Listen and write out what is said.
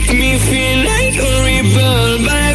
Make me feel like a rebel, but